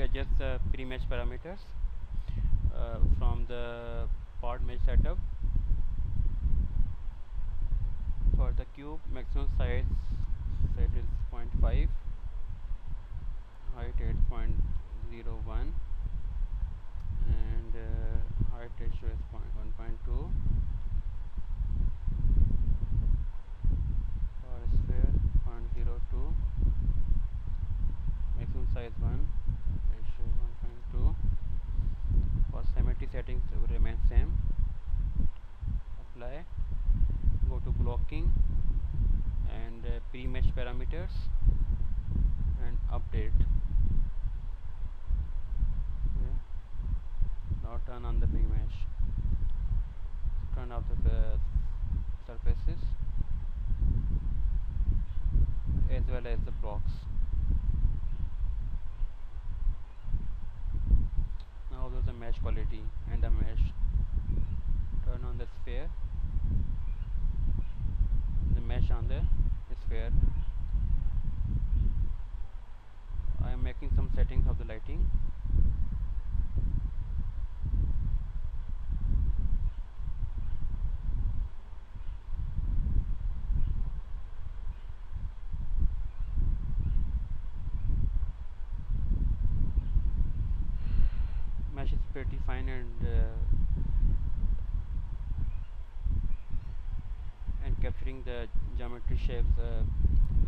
adjust the pre-mesh parameters uh, from the part mesh setup. For the cube maximum size set is 0.5 height 8.01 and uh, height ratio is 1.2 for sphere 0.02 maximum size 1 ratio 1.2 settings will remain same. Apply. Go to blocking and uh, pre-mesh parameters and update. Okay. now turn on the pre-mesh turn off the uh, surfaces. As well as the blocks there's the mesh quality and the mesh turn on the sphere. The mesh on the sphere. I am making some settings of the lighting mesh is pretty fine and uh, and capturing the geometry shapes uh,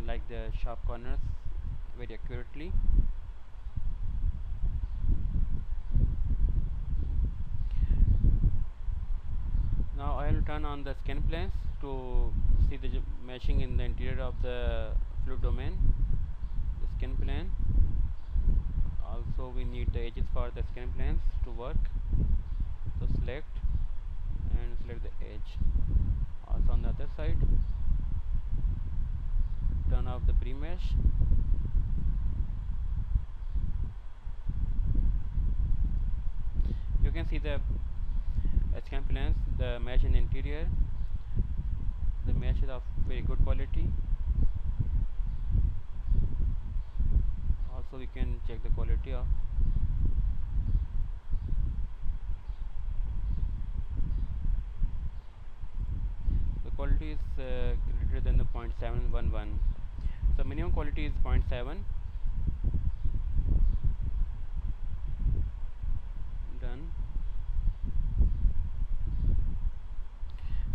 like the sharp corners very accurately. Now I will turn on the scan planes to see the meshing in the interior of the fluid domain the scan plane also we need the edges for the scan planes to work. So select and select the edge. Also on the other side turn off the pre-mesh. You can see the uh, scan planes the mesh in interior. The mesh is of very good quality also we can check the quality of. The quality is uh, greater than the 0.711 so minimum quality is 0.7 done.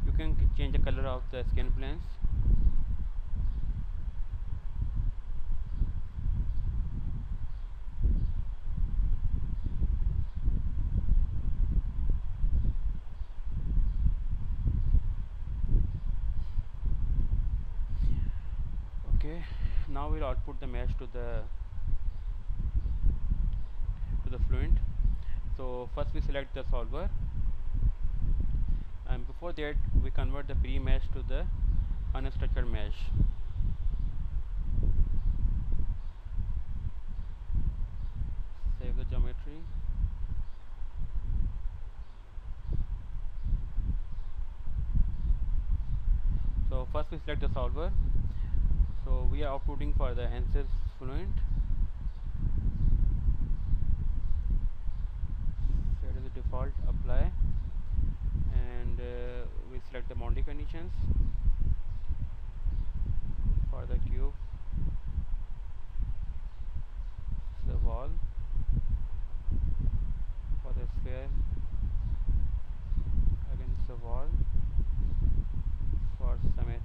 You can change the color of the scan planes okay now we'll output the mesh to the to the fluent. So first we select the solver. And before that we convert the pre-mesh to the unstructured mesh. Save the geometry. So first we select the solver so we are outputting for the ANSYS fluent set as a default apply. And uh, we select the boundary conditions for the cube the wall for the sphere. Against the wall for symmetry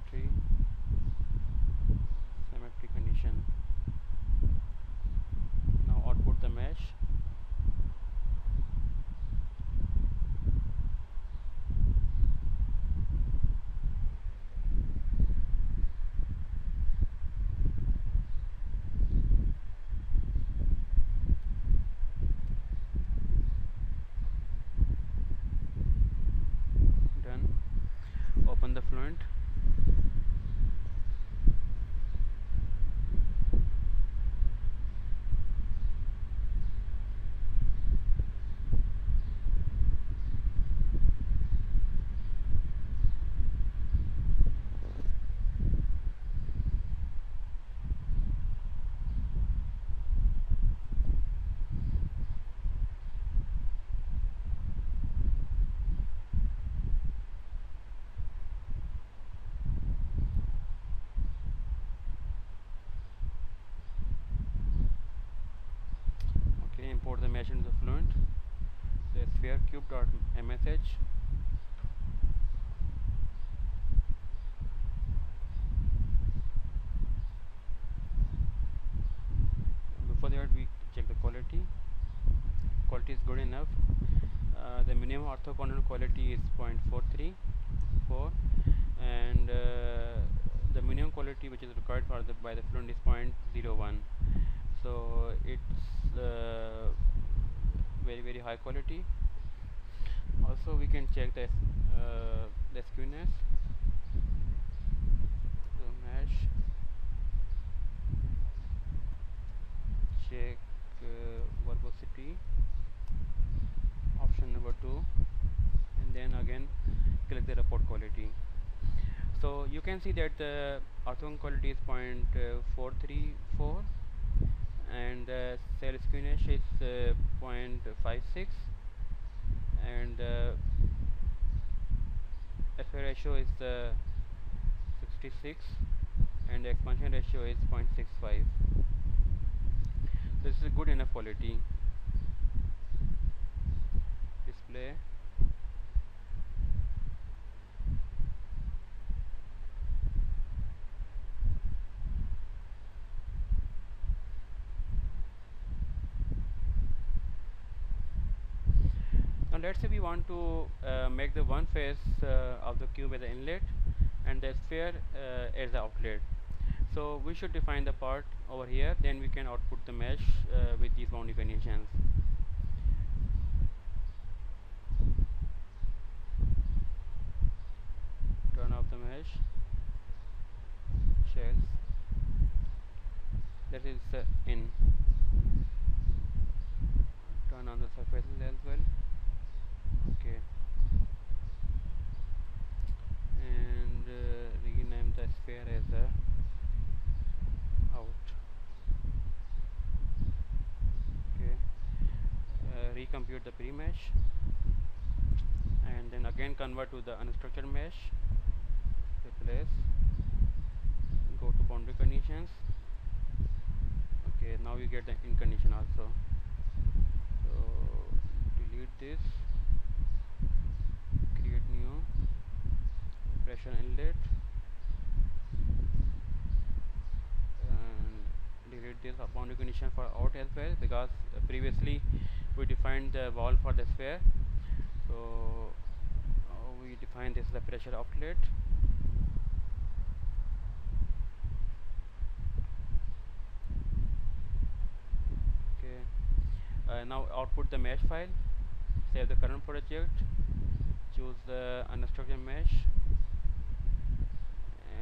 import the mesh of fluent. The sphere cube dot msh before that we check the quality. Quality is good enough. Uh, the minimum orthogonal quality is 0.434 and uh, the minimum quality which is required for the by the fluent is 0.01 so it's uh, very very high quality. Also we can check the uh, the skewness. Mesh. Check uh, verbosity. Option number two. And then again click the report quality. So you can see that the orthogonal quality is 0.434 and the cell skewness is uh, 0.56 and the aspect ratio is uh, 66 and the expansion ratio is 0.65 this is a good enough quality. Display now let's say we want to uh, make the one face uh, of the cube as the inlet and the sphere uh, as the outlet. So we should define the part over here. Then we can output the mesh uh, with these boundary conditions. Turn off the mesh. Shells. That is uh, in. Turn on the surfaces as well okay and uh, rename the sphere as a out. Okay. Uh, recompute the pre-mesh. And then again convert to the unstructured mesh. Replace. Go to boundary conditions. Okay now you get the in condition also. So delete this create new pressure inlet and delete this boundary condition for out as well because uh, previously we defined the wall for the sphere. So uh, we define this as the pressure outlet okay. Uh, now output the mesh file. Save the current project. Choose the unstructured mesh.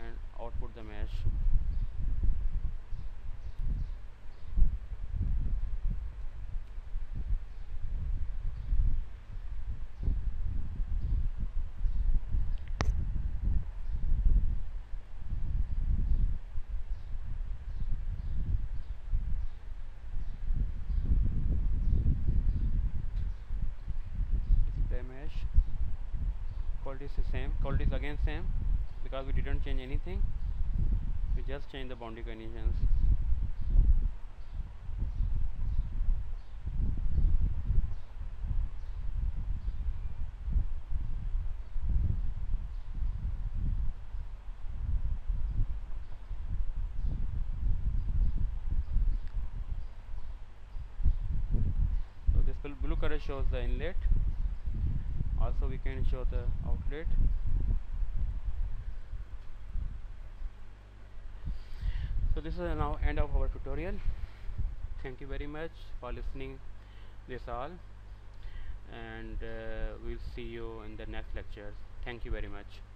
And output the mesh display mesh quality is the same quality is again same because we didn't change anything. We just change the boundary conditions. So this blue color shows the inlet also we can show the outlet. So this is now end of our tutorial. Thank you very much for listening this all and uh, we'll see you in the next lecture. Thank you very much